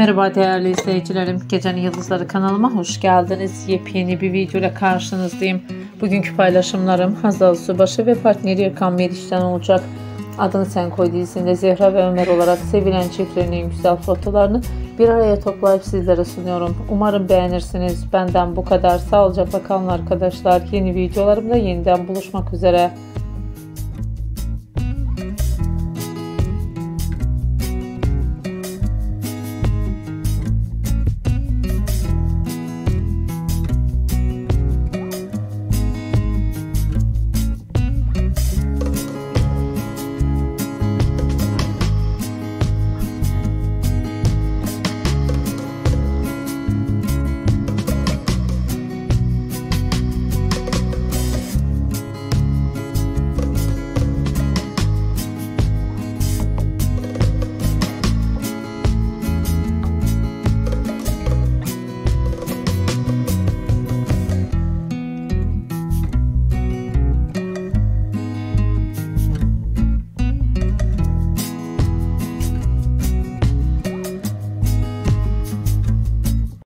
Merhaba değerli izleyicilerim. Gecenin Yıldızları kanalıma hoş geldiniz. Yepyeni bir video ile karşınızdayım. Bugünkü paylaşımlarım Hazal Subaşı ve partneri Erkan Meriç'ten olacak. Adını Sen Koy dizisinde Zehra ve Ömer olarak sevilen çiftlerinin güzel fotolarını bir araya toplayıp sizlere sunuyorum. Umarım beğenirsiniz. Benden bu kadar. Sağlıcakla kalın arkadaşlar. Yeni videolarımda yeniden buluşmak üzere.